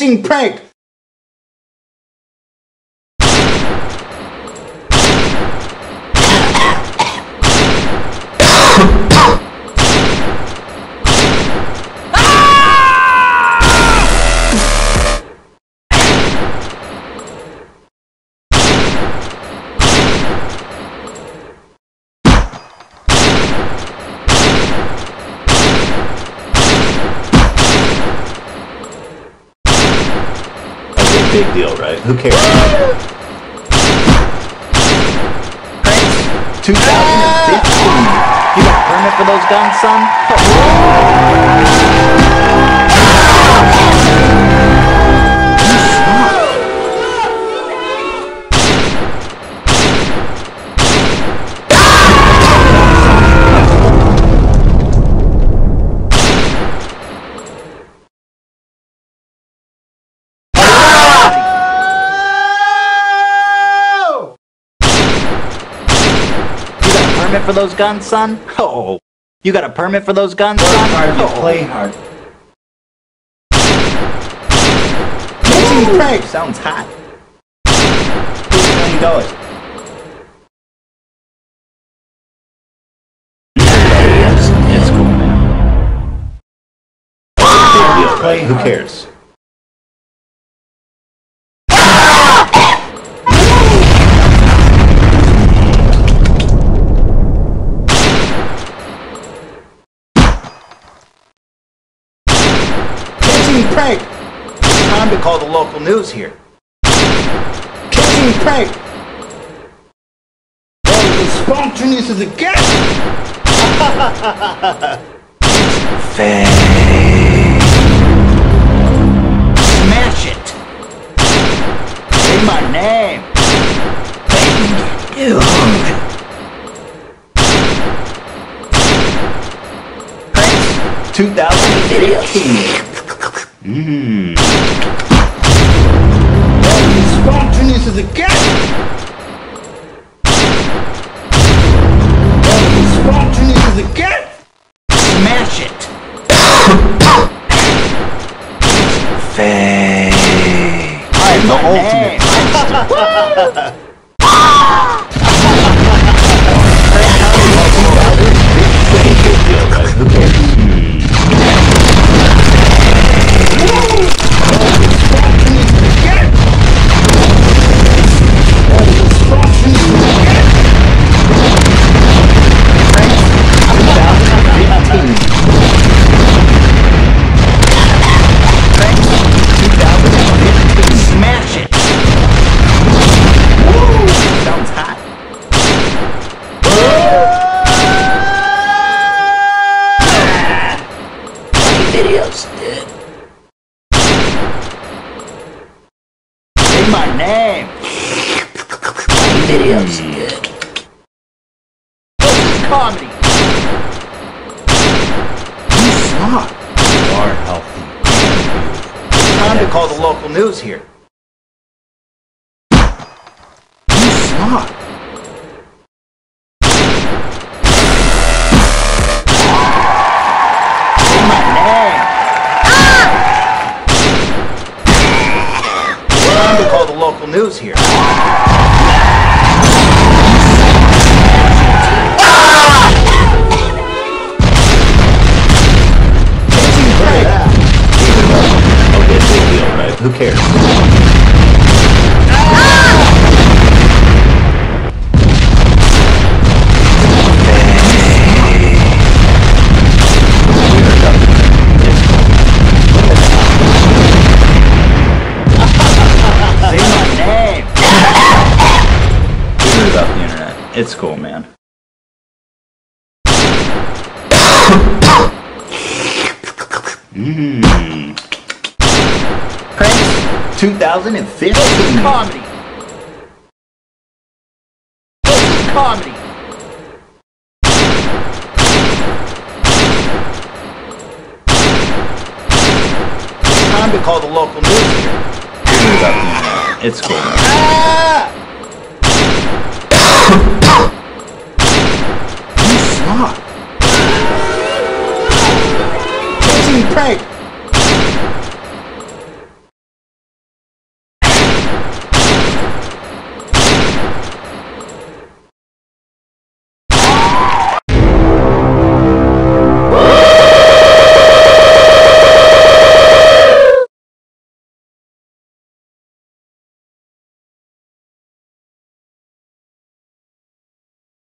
Catching prank! a big deal, right? Who cares? 2015. You got a permit for those guns, son? Oh. Permit for those guns, son? Oh. You got a permit for those guns, son? Hard, Oh. play hard. Prank! Sounds hot. Million dollars. It's, cool, man. Big? Who cares? Prank! Time to call the local news here. Prank! That is as spontaneous as it gets! Smash it! Say my name! Pranks 2015. Mmm. That is as spontaneous as it gets! That is as spontaneous as it gets! Smash it! I'm the ultimate videos, dude. Comedy. You smart. You are healthy. Time to call the local news here. The internet. It's cool, man. Mmm. Pranks 2015. Comedy. Comedy. Time to call the local news here. We heard about the internet. It's cool, man.